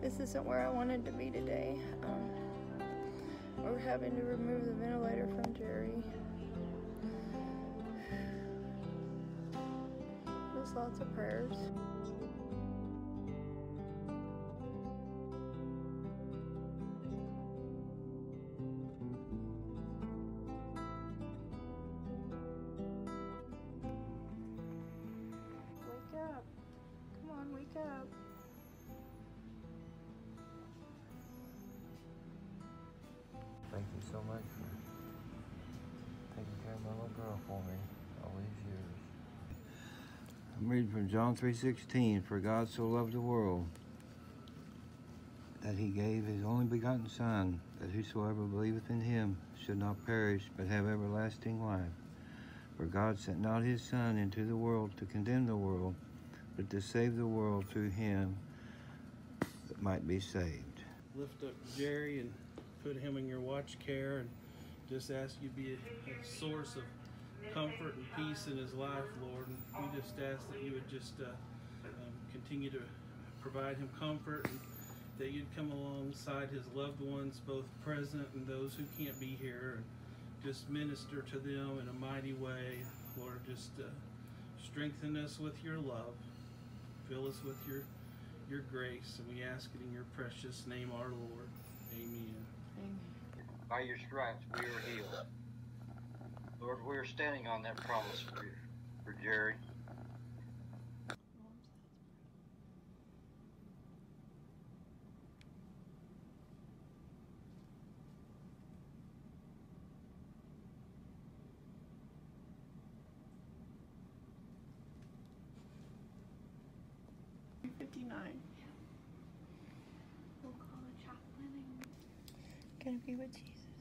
This isn't where I wanted to be today. Um, we're having to remove the ventilator from Jerry. Just lots of prayers. Wake up. Come on, wake up. Thank you so much for taking care of my little girl for me all these years. I'm reading from John 3.16, For God so loved the world that he gave his only begotten Son, that whosoever believeth in him should not perish, but have everlasting life. For God sent not his Son into the world to condemn the world, but to save the world through him that might be saved. lift up Jerry and put him in your watch care and just ask you to be a, a source of comfort and peace in his life, Lord. And we just ask that you would just uh, um, continue to provide him comfort and that you'd come alongside his loved ones, both present and those who can't be here, and just minister to them in a mighty way. Lord, just uh, strengthen us with your love. Fill us with your your grace, and we ask it in your precious name, our Lord. By your stripes we are healed. Lord, we are standing on that promise for, you, for Jerry. Fifty-nine. And Gonna be with Jesus.